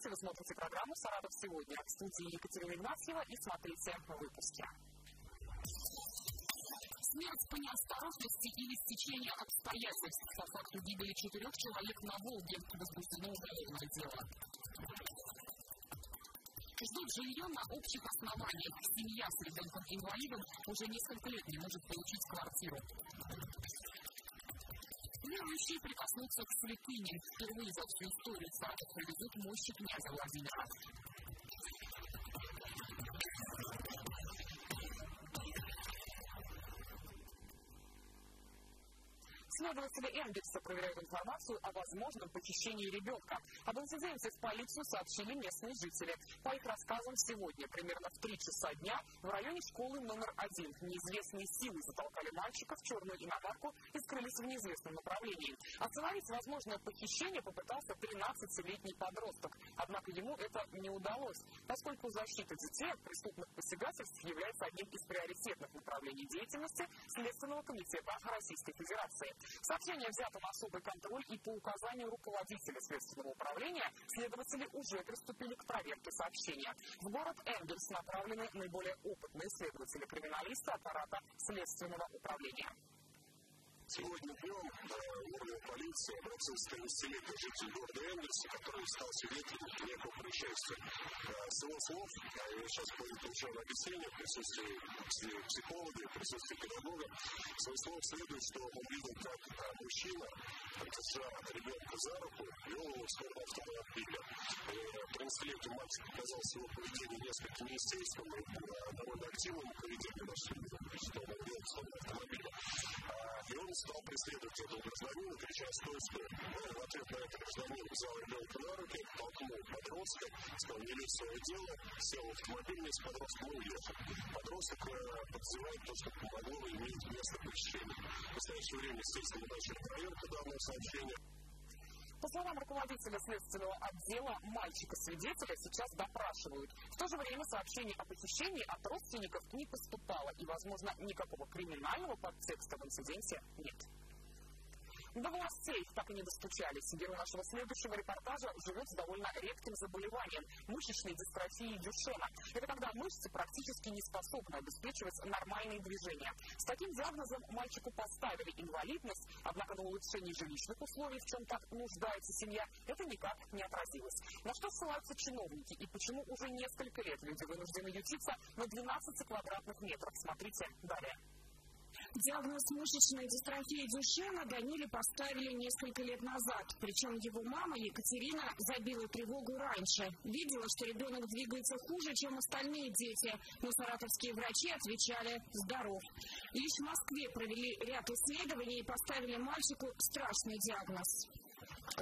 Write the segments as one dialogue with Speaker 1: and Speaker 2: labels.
Speaker 1: Здравствуйте, вы смотрите программу «Саратов сегодня». В студии Екатерина Игнатьева и смотрите выпуски. Смерть по неосторожности или стечение обстоятельств по факту гибели четырех человек на Волге возбуждено уголовное дело. Ждут жилье на общих основаниях. Семья с ребенком-инвалидом уже несколько лет не может получить квартиру. Верующие прикоснутся к святыне. Впервые за всю историю Саратов привезут мощи князя Владимира. Следователи Энгельса проверяют информацию о возможном похищении ребенка. Об инциденте в полицию сообщили местные жители. По их рассказам, сегодня, примерно в 3 часа дня, в районе школы номер один неизвестные силы затолкали мальчика в черную иномарку и скрылись в неизвестном направлении. Остановить возможное похищение попытался 13-летний подросток. Однако ему это не удалось, поскольку защита детей от преступных посягательств является одним из приоритетных направлений деятельности Следственного комитета Российской Федерации. Сообщение взято на особый контроль и по указанию руководителя Следственного управления следователи уже приступили к проверке сообщения. В город Энгельс направлены наиболее опытные следователи-криминалисты аппарата Следственного управления.
Speaker 2: Сегодня днем уровень полиции обратился к 30-летний житель города Энгельса, который стал свидетелем некого происшествия. С его слов, я сейчас получил объяснение в присутствии психолога, в присутствии педагога, с его слов следует, что он видел, как мужчина, держа ребенка за руку, вел его в сторону автомобиля. 13-летний мальчик показался его поведение несколько неестественным, довольно активным поведением, что он вел в сторону автомобиля. И он стал преследовать этого гражданина, крича «Стой, стой!». Но в ответ на это гражданин взял ребенка на руки, толкнул подростка, сказал «Не лезь свое дело», сел в автомобиль, с подростком и уехал. Подросток подозревает то, что помогло иметь место преступления. В настоящее время, естественно, начали проверку данного сообщения.
Speaker 1: По словам руководителя следственного отдела, мальчика-свидетеля сейчас допрашивают. В то же время сообщений о похищении от родственников не поступало, и, возможно, никакого криминального подтекста в инциденте нет. До властей так и не достучались. Герой нашего следующего репортажа живет с довольно редким заболеванием – мышечной дистрофией Дюшена. Это когда мышцы практически не способны обеспечивать нормальные движения. С таким диагнозом мальчику поставили инвалидность, однако на улучшении жилищных условий, в чем так нуждается семья, это никак не отразилось. На что ссылаются чиновники и почему уже несколько лет люди вынуждены ютиться на 12 квадратных метрах. Смотрите далее.
Speaker 3: Диагноз мышечной дистрофии Дюшена Даниле поставили несколько лет назад. Причем его мама Екатерина забила тревогу раньше. Видела, что ребенок двигается хуже, чем остальные дети, но саратовские врачи отвечали «здоров». Лишь в Москве провели ряд исследований и поставили мальчику страшный диагноз.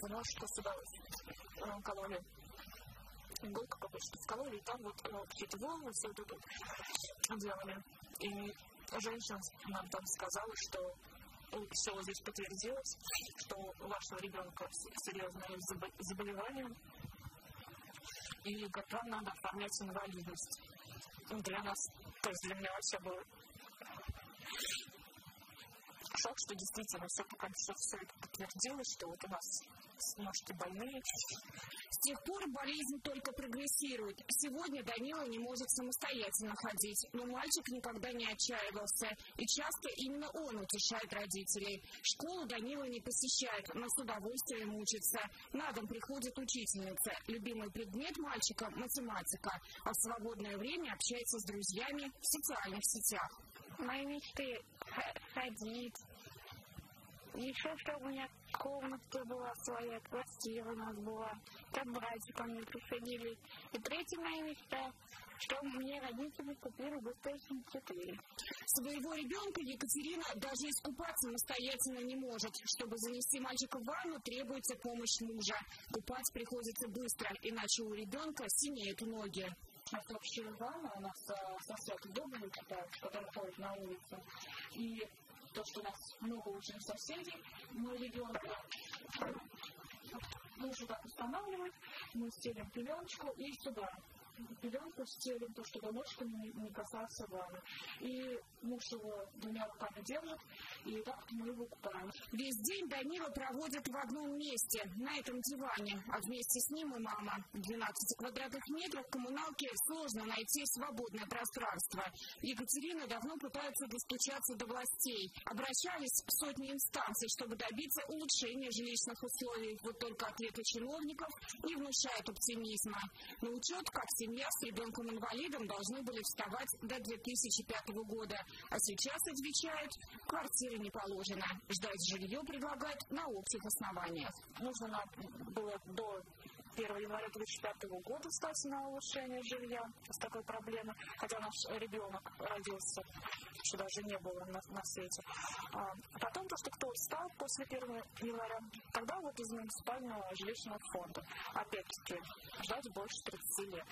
Speaker 1: Поняла, что сюда кололи иголка какой-то вкололи, и там вот э, какие-то волны все это делали. И женщина нам там сказала, что все здесь подтвердилось, что у вашего ребенка серьезное заболевание, и как вам надо оформлять инвалидность. Для нас, то есть для меня вообще был шок, что действительно все пока все, все подтвердилось, что вот у нас ножки больные,
Speaker 3: тех пор болезнь только прогрессирует. Сегодня Данила не может самостоятельно ходить, но мальчик никогда не отчаивался. И часто именно он утешает родителей. Школу Данила не посещает, но с удовольствием учится. На дом приходит учительница. Любимый предмет мальчика – математика. А в свободное время общается с друзьями в социальных сетях.
Speaker 4: Мои мечты – ходить, еще чтобы у меня комната была своя, квартира у нас была, там братья ко мне приходили. И третья моя мечта, чтобы мне родители купили PlayStation 4.
Speaker 3: Своего ребенка Екатерина даже искупаться самостоятельно не может. Чтобы занести мальчика в ванну, требуется помощь мужа. Купать приходится быстро, иначе у ребенка синеют ноги.
Speaker 5: Нас общая ванна, у нас сосед дома, который ходит на улицу. И то, что у нас много очень соседей, мой ребенок муж так устанавливает, мы стелим пеленочку и сюда. Пеленку стелим, то, чтобы ножка не, не касаться ванны. И муж его двумя руками держит, и так мы его купаем.
Speaker 3: Весь день Данила проводит в одном месте, на этом диване, а вместе с ним и мама. В 12 квадратных метрах коммуналке сложно найти свободное пространство. Екатерина давно пытается достучаться до властей. Обращались в сотни инстанций, чтобы добиться улучшения жилищных условий. Вот только ответы чиновников не внушают оптимизма. На учет, как семья с ребенком-инвалидом должны были вставать до 2005 года. А сейчас отвечают, квартиры не положено. Ждать жилье предлагают на общих основаниях.
Speaker 5: Нужно было до 1 января 2005 года стать на улучшение жилья с такой проблемой, хотя наш ребенок родился, что даже не было на, на свете. А потом то, что кто встал после 1 января, тогда вот из муниципального жилищного фонда. Опять-таки, ждать больше 30 лет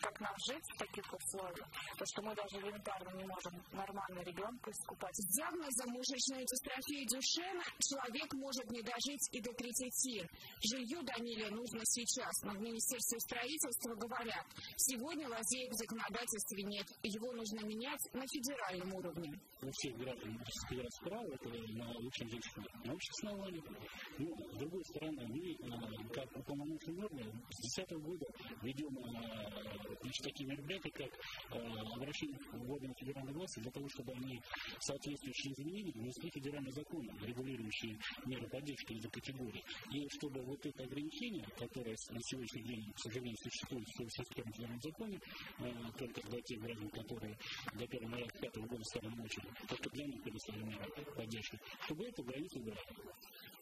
Speaker 5: как нам жить в таких условиях, то что мы даже элементарно не можем нормально ребенка искупать.
Speaker 3: С диагнозом мышечной дистрофии Дюшена человек может не дожить и до 30. Жилью Даниле нужно сейчас, но в Министерстве строительства говорят, сегодня лазеек в законодательстве нет, его нужно менять на федеральном уровне.
Speaker 6: У всех граждан Федерации права это на лучшем на общих основаниях. Но, с другой стороны, мы, э, как уполномоченные органы, с 2010 года ведем э, значит, такие мероприятия, как э, обращение в органы федеральной власти для того, чтобы они соответствующие изменения внесли федеральный закон, регулирующие меры поддержки этой категории. И чтобы вот это ограничение, которое на сегодняшний день, к сожалению, существует в 161 федеральном законе, э, только для тех граждан, которые до 1 января 2005 года стали очередь, только для них предоставили меры поддержки, чтобы эту границу убрать.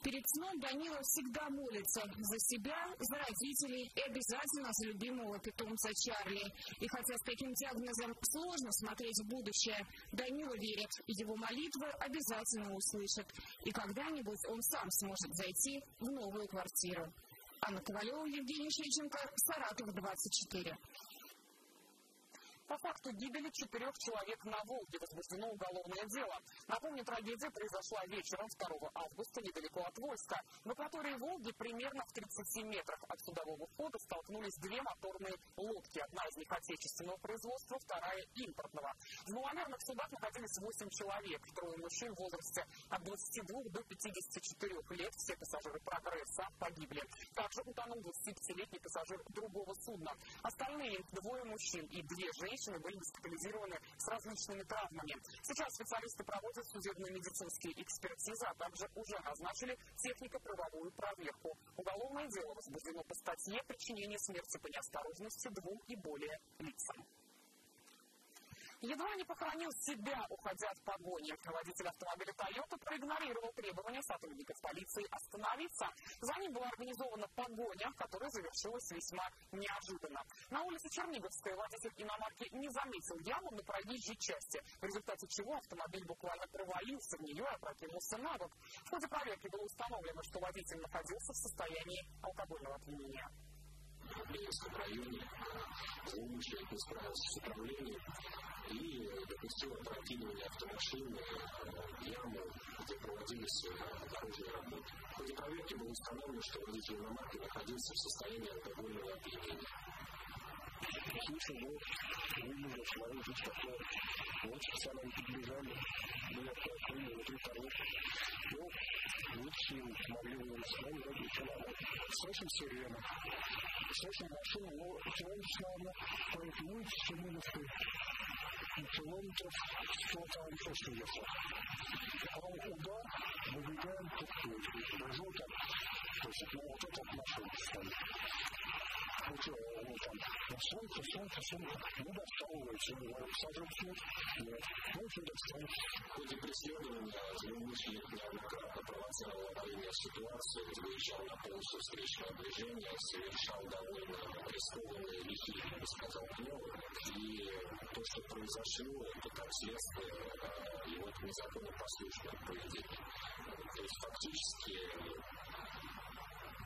Speaker 3: Перед сном Данила всегда молится за себя, за родителей и обязательно за любимого питомца Чарли. И хотя с таким диагнозом сложно смотреть в будущее, Данила верит, его молитвы обязательно услышат. И когда-нибудь он сам сможет зайти в новую квартиру. Анна Ковалева, Евгений Шейченко, Саратов, 24.
Speaker 1: По факту гибели четырех человек на Волге возбуждено уголовное дело. Напомню, трагедия произошла вечером 2 августа недалеко от Войска. В акватории Волги примерно в 30 метрах от судового входа столкнулись две моторные лодки. Одна из них отечественного производства, вторая импортного. В маломерных судах находились 8 человек. Трое мужчин в возрасте от 22 до 54 лет. Все пассажиры «Прогресса» погибли. Также утонул 25-летний пассажир другого судна. Остальные двое мужчин и две женщины женщины были госпитализированы с различными травмами. Сейчас специалисты проводят судебно-медицинские экспертизы, а также уже назначили технико-правовую проверку. Уголовное дело возбуждено по статье «Причинение смерти по неосторожности двум и более лицам». Едва не похоронил себя, уходя от погони. Водитель автомобиля Toyota проигнорировал требования сотрудников полиции остановиться. За ним была организована погоня, которая завершилась весьма неожиданно. На улице Черниговской водитель иномарки не заметил яму на проезжей части, в результате чего автомобиль буквально провалился в нее и опрокинулся на бок. В ходе проверки было установлено, что водитель находился в состоянии алкогольного опьянения.
Speaker 7: Ленинском районе злоумышленник не справился с управлением и допустил опрокидывание автомашины в яму, где проводились дорожные работы. В ходе проверки было установлено, что водитель иномарки находился в состоянии алкогольного опьянения.
Speaker 8: Слушай, вот, видели, человек здесь такой, вот специально не подбежали, были открыли внутри того, ну, сил, могли бы с нами дать человек. Слышим сирену, слышим машину, но человек славно, поэтому все минусы километров 100 там просто ехал. А удар, выбегаем тут, лежу там, то есть ну, там, солнце, солнце, солнце, ну, досталывается, сажать нет, ну, что досталось.
Speaker 7: В ходе преследования злоумышленник неоднократно провоцировал аварийные ситуации, выезжал на полосу встречного движения, совершал довольно рискованные лихие, я бы сказал, маневры. И то, что произошло, это как следствие его незаконопослушного поведения. То есть фактически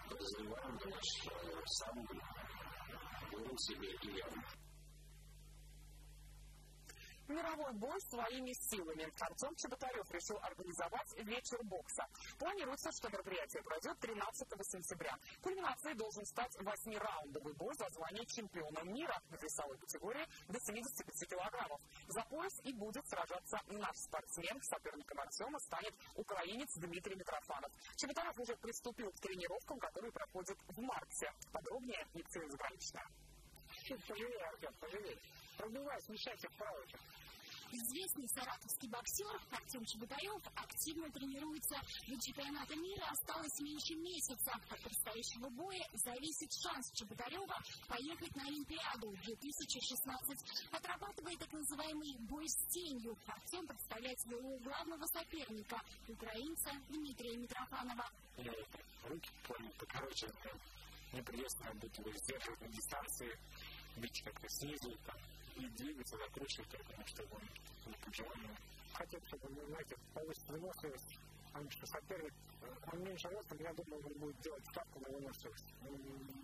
Speaker 7: подозреваемый наш сам вырыл себе и яму.
Speaker 1: Мировой бой своими силами. Артем Чеботарев решил организовать вечер бокса. Планируется, что мероприятие пройдет 13 сентября. Кульминацией должен стать восьмираундовый бой за звание чемпиона мира в весовой категории до 75 килограммов. За пояс и будет сражаться наш спортсмен. Соперником Артема станет украинец Дмитрий Митрофанов. Чеботарев уже приступил к тренировкам, которые проходят в марте. Подробнее Екатерина Заграничная.
Speaker 9: Пожалей, Артем, пожалей. Пробивай, смещайся вправо.
Speaker 10: Известный саратовский боксер Артем Чеботарев активно тренируется для чемпионата мира. Осталось меньше месяца. От предстоящего боя зависит шанс Чеботарева поехать на Олимпиаду в 2016. Отрабатывая так называемый бой с тенью, Артем представляет своего главного соперника, украинца Дмитрия Митрофанова.
Speaker 9: Руки покороче, мне придется быть сдерживать на дистанции, бить как-то снизу, там, и двигаться, закручивать, потому что он не по. Хотел, чтобы, знаете, получится выносливость, потому что соперник, он меньше ростом, я думаю, он будет делать ставку на выносливость. Он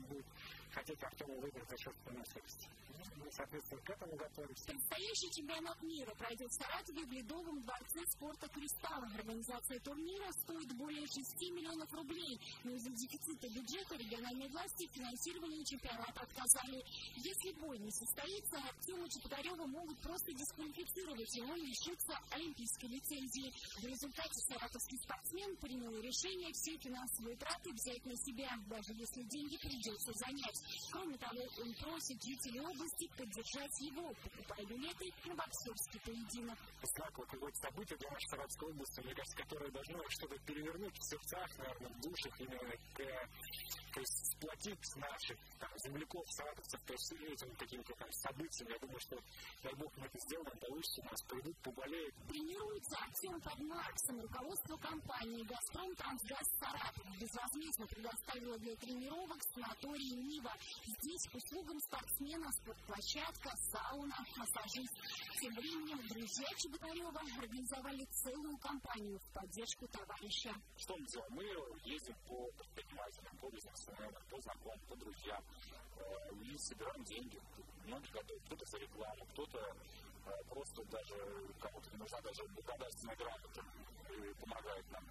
Speaker 9: будет хотеть Артему выиграть за счет выносливости. Мы, соответственно, к этому готовимся.
Speaker 10: Предстоящий чемпионат мира пройдет в Саратове в Ледовом дворце спорта «Кристалл». Организация турнира стоит более 6 миллионов рублей, но из-за дефицита бюджета региональные власти финансирование чемпионата отказали. Если бой не состоится, Артема Чеботарева могут просто дисквалифицировать и лишиться олимпийской лицензии. В результате саратовский спортсмен принял решение все финансовые траты взять на себя, даже если деньги придется занять. Кроме того, он просит жителей области поддержать его, покупая билеты на боксерский поединок.
Speaker 9: Знаковое какое-то событие для нашей Саратовской области, мне кажется, которое должно что-то перевернуть в сердцах, наверное, в душах, именно к, то есть сплотить наших там, земляков, саратовцев, то есть этим каким-то там событиям. Я думаю, что, дай бог, мы это сделаем, получится, нас придут, поболеют.
Speaker 10: Тренируется Артем под Марксом. Руководство компании «Газпром Трансгаз Саратов» безвозмездно предоставило для тренировок санаторий «Нива». Здесь к услугам спортсмена спортплощадка, сауна, массажист. Тем временем друзья Чеботарева организовали целую кампанию в поддержку товарища.
Speaker 9: Что мы делаем? Мы ездим по предпринимателям, по бизнесменам, по знакомым, по друзьям и собираем деньги. Многие готовы, кто-то за рекламу, кто-то просто даже кому-то не нужна даже благодарственная грамота и помогает нам.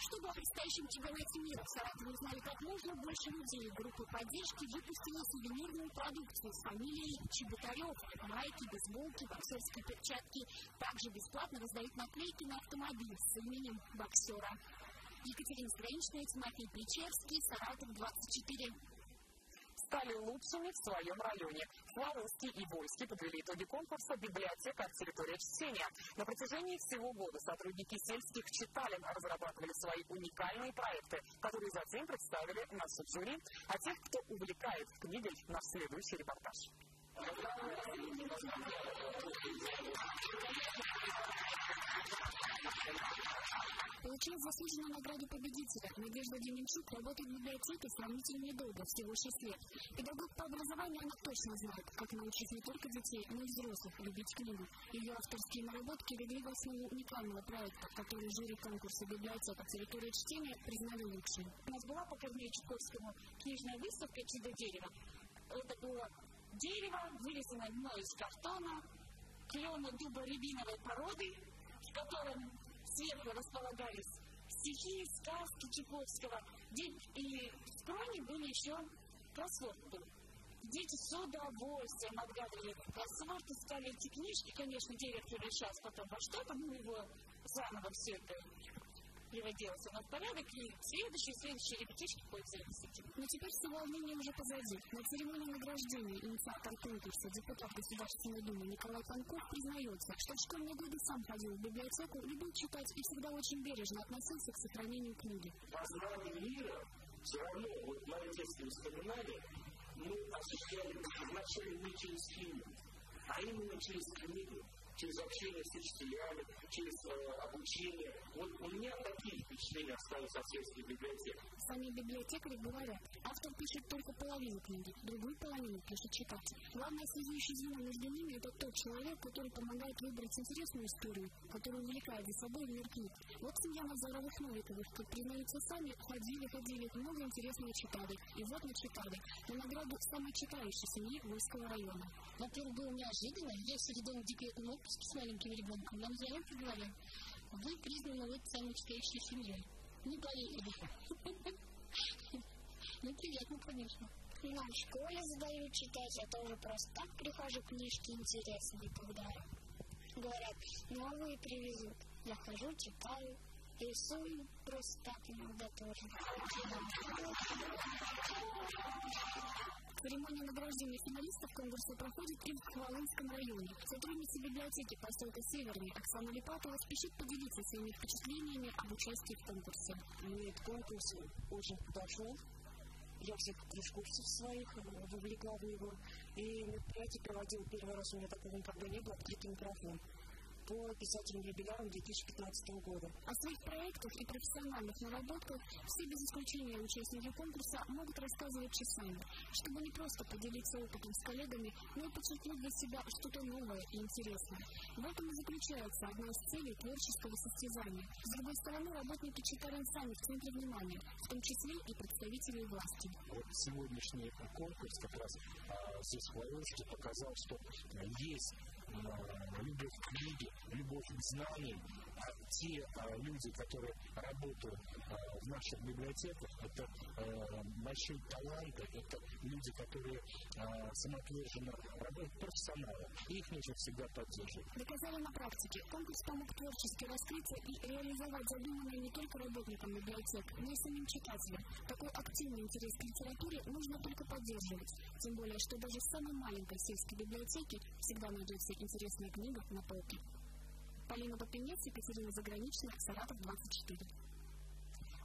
Speaker 10: Чтобы о предстоящем чемпионате мира в Саратове узнали как можно больше людей, группа поддержки выпустила сувенирную продукцию с фамилией Чеботарев. Майки, бейсболки, боксерские перчатки. Также бесплатно раздают наклейки на автомобиль с именем боксера. Екатерина Страничная, Тимофей Печерский, Саратов 24
Speaker 1: стали лучшими в своем районе. Славянский и Вольский подвели итоги конкурса «Библиотека. Территория чтения». На протяжении всего года сотрудники сельских читален разрабатывали свои уникальные проекты, которые затем представили на суд жюри, а тех, кто увлекает книгой, на следующий репортаж.
Speaker 10: Получил заслуженную награду победителя. Надежда Деменчук работает в библиотеке сравнительно недолго, всего 6 лет. Педагог по образованию она точно знает, как научить не только детей, но и взрослых любить книгу. Ее авторские наработки легли в основу уникального проекта, который жюри конкурса «Библиотека. Территория чтения» признали лучшим.
Speaker 5: У нас была по Корнею Чуковскому книжная выставка «Чудо дерева». Это было дерево, вырезанное мной из картона, клена дуба рябиновой породы, в котором сверху располагались стихи, сказки Чуковского. И в кроне были еще кроссворды. Дети с удовольствием отгадывали кроссворд, искали эти книжки. Конечно, директор решал потом во что-то, мы его заново все это приводилось оно в порядок, и следующие, следующие репетички пользовались этим.
Speaker 10: Но теперь все волнения уже позади. На церемонии награждения инициатор конкурса депутат Государственной Думы Николай Панков признается, что в школьные годы сам ходил в библиотеку, любил читать и всегда очень бережно относился к сохранению книги.
Speaker 8: Познание мира все равно, вот мои детские воспоминания, мы осуществляли вначале не через книгу, а именно через книгу через общение с учителями, через э, обучение. Вот у меня такие впечатления остались от сельской библиотеки.
Speaker 10: Сами библиотекари говорят, автор пишет только половину книги, другую половину пишет читатель. Главное связующее звено между ними – это тот человек, который помогает выбрать интересную историю, которая увлекает за собой мир книг. Вот семья Несмотря на здоровых Новиковых, как признаются сами, ходили, ходили, много интересного читали. И вот начитали. На награду самой читающей семьи Вольского района. Во-первых, было неожиданно. Я сидя дома в декретном отпуске с маленьким ребенком. Нам звонят и говорят, вы признаны вот самой читающей семьей. Не поверили. Ну, приятно, конечно.
Speaker 4: Нам в школе задают читать, я тоже просто так прихожу, книжки интересные, когда говорят, новые привезут. Я хожу, читаю, рисую просто так иногда тоже.
Speaker 10: Церемония награждения финалистов конкурса проходит и в Хвалынском районе. Сотрудница библиотеки поселка Северный Оксана Липатова спешит поделиться своими впечатлениями об участии в конкурсе.
Speaker 11: Мне этот конкурс очень подошел. Я всех кружкурсов своих вовлекла в него. И мероприятие проводил первый раз, у меня такого никогда не было, открытый микрофон по писательным юбилярам 2015 года.
Speaker 10: О своих проектах и профессиональных наработках все без исключения участники конкурса могут рассказывать часами, чтобы не просто поделиться опытом с коллегами, но и подчеркнуть для себя что-то новое и интересное. В этом и заключается одна из целей творческого состязания. С другой стороны, работники читали сами в центре внимания, в том числе и представители власти.
Speaker 6: Вот сегодняшний конкурс как раз а, здесь в Хвалынске показал, что есть любовь к книге, любовь к знаниям, а те а, люди, которые работают а, в наших библиотеках, это а, большие таланты, это люди, которые а, самоотверженно работают, профессионалы. Их нужно всегда поддерживать.
Speaker 10: Доказали на практике. Конкурс помог творчески раскрыться и реализовать задуманное не только работникам библиотек, но и самим читателям. Такой активный интерес к литературе нужно только поддерживать. Тем более, что даже в самой маленькой сельской библиотеке всегда найдется интересная книга на полке. Полина Попенец, Екатерина Заграничная, Саратов 24.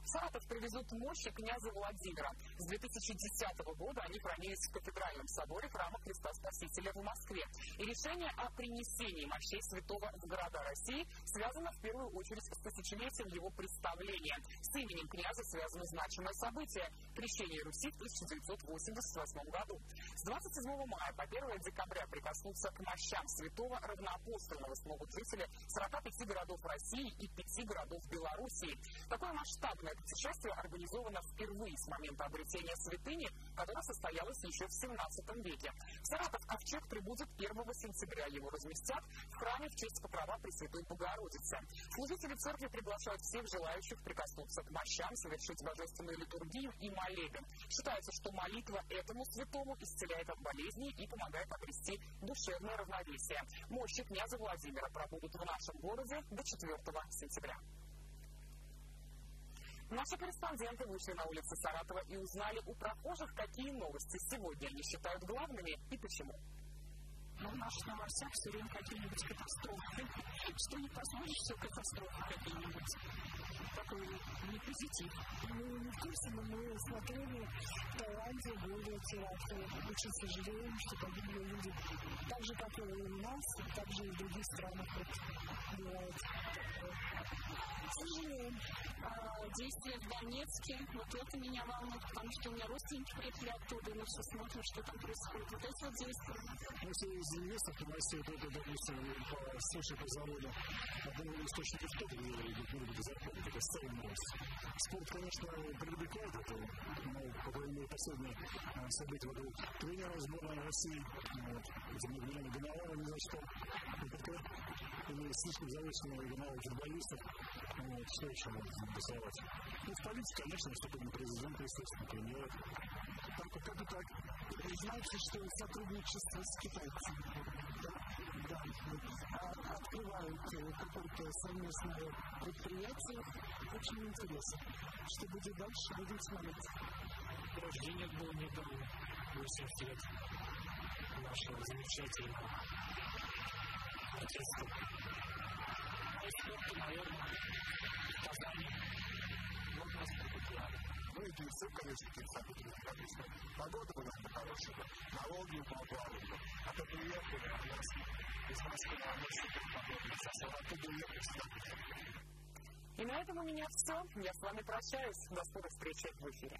Speaker 1: В Саратов привезут мощи князя Владимира. С 2010 года они хранились в кафедральном соборе храма Христа Спасителя в Москве. И решение о принесении мощей святого в города России связано в первую очередь с тысячелетием его представления. С именем князя связано значимое событие – крещение Руси в 1988 году. С 27 мая по 1 декабря прикоснуться к мощам святого равноапостольного смогут жители 45 городов России и 5 городов Белоруссии. Такое масштабное путешествие организовано впервые с момента обретения святыни, которая состоялась еще в 17 веке. В Саратов ковчег прибудет 1 сентября. Его разместят в храме в честь покрова Пресвятой Богородицы. Служители церкви приглашают всех желающих прикоснуться к мощам, совершить божественную литургию и молебен. Считается, что молитва этому святому исцеляет от болезней и помогает обрести душевное равновесие. Мощи князя Владимира пробудут в нашем городе до 4 сентября. Наши корреспонденты вышли на улицы Саратова и узнали у прохожих, какие новости сегодня они считают главными и почему.
Speaker 5: Но в наших новостях все время какие-нибудь катастрофы. Что не посмотришь, все катастрофы какие-нибудь. Такой не позитив.
Speaker 11: Мы не в курсе, но мы смотрели в Таиланде более теракты. Очень сожалеем, что погибли люди. Так же, как и у нас, так же и в других странах бывает.
Speaker 10: А, действия в Донецке, вот это меня волнует, потому что у меня родственники приехали оттуда, и мы все смотрим, что там происходит. Вот это вот действие.
Speaker 8: Если из известных новостей, то это, допустим, по источнику завода одного источника в топ не буду запомнить, это старая новость. Спорт, конечно, привлекает это, но по крайней последние события вокруг тренера сборной России, вот, этим Евгением Гановым, не за что, или слишком завышенного Ганового футболистов, вот, что еще можно заинтересовать. Ну, в политике, конечно, выступление президента, естественно, премьера.
Speaker 11: Так, как бы так. Знаете, что сотрудничество с китайцами, да, да, а, открывают какое-то совместное предприятие, очень интересно. Что будет дальше, будем смотреть.
Speaker 6: Рождение было недавно, 80 лет нашего замечательного артиста. А спорта, наверное, Казани. Вот нас популярно.
Speaker 2: Ну и певцы, конечно, певца конечно. Погода была бы хорошая, на Волге поплавали бы. А то приехали от нас из Москвы на место погоды, а оттуда уехали сюда.
Speaker 1: И на этом у меня все. Я с вами прощаюсь. До скорой встречи в эфире.